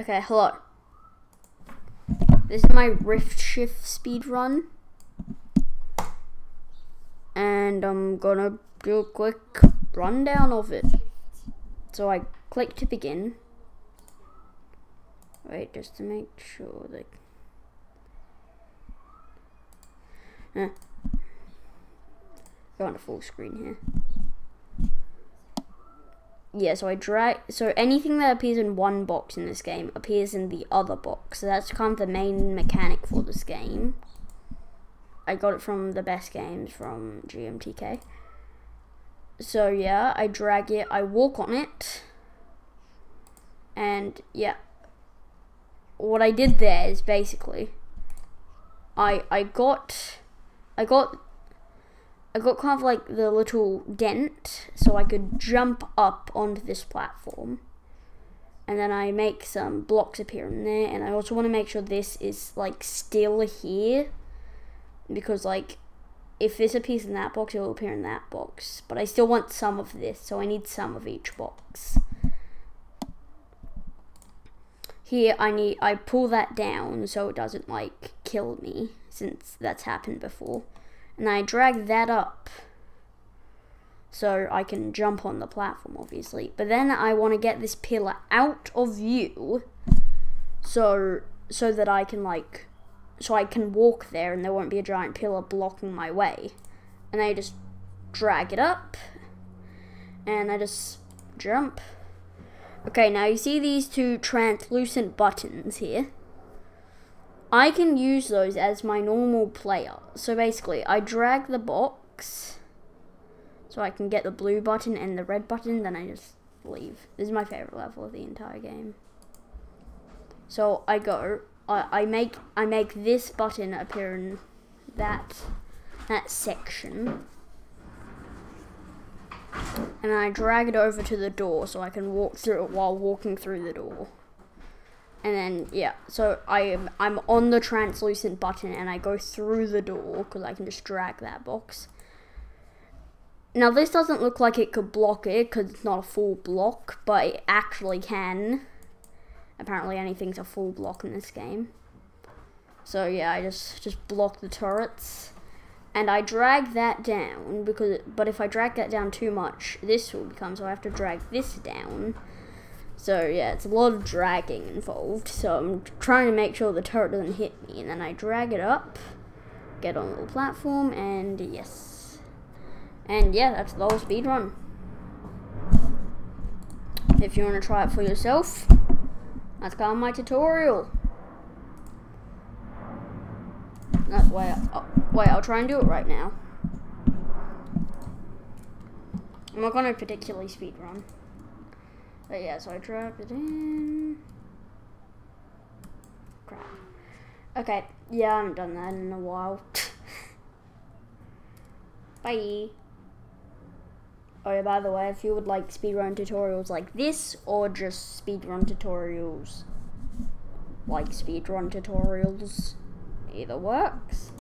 Okay, hello. This is my Rift Shift speed run. And I'm gonna do a quick rundown of it. So I click to begin. Wait, just to make sure that. Eh. Go on to full screen here yeah, so I drag, so anything that appears in one box in this game appears in the other box. So that's kind of the main mechanic for this game. I got it from the best games from GMTK. So yeah, I drag it, I walk on it, and yeah. What I did there is basically, I I got, I got I got kind of like the little dent so I could jump up onto this platform. And then I make some blocks appear in there. And I also want to make sure this is like still here. Because like if this appears in that box, it will appear in that box. But I still want some of this, so I need some of each box. Here I need I pull that down so it doesn't like kill me since that's happened before and I drag that up so I can jump on the platform obviously. But then I want to get this pillar out of view so so that I can like so I can walk there and there won't be a giant pillar blocking my way. And I just drag it up and I just jump. Okay now you see these two translucent buttons here I can use those as my normal player. So basically, I drag the box so I can get the blue button and the red button, then I just leave. This is my favorite level of the entire game. So I go, I, I make I make this button appear in that that section. And I drag it over to the door so I can walk through it while walking through the door and then yeah so i am i'm on the translucent button and i go through the door because i can just drag that box. Now this doesn't look like it could block it because it's not a full block but it actually can. Apparently anything's a full block in this game. So yeah i just just block the turrets. And I drag that down because but if I drag that down too much this will become so I have to drag this down so yeah, it's a lot of dragging involved. So I'm trying to make sure the turret doesn't hit me. And then I drag it up, get on the platform, and yes. And yeah, that's the whole speed run. If you want to try it for yourself, that's kind of my tutorial. That's why. I, oh, wait, I'll try and do it right now. I'm not going to particularly speed run. But yeah, so I drop it in. Crap. Okay, yeah, I haven't done that in a while. Bye. Oh yeah, by the way, if you would like speedrun tutorials like this, or just speedrun tutorials like speedrun tutorials, either works.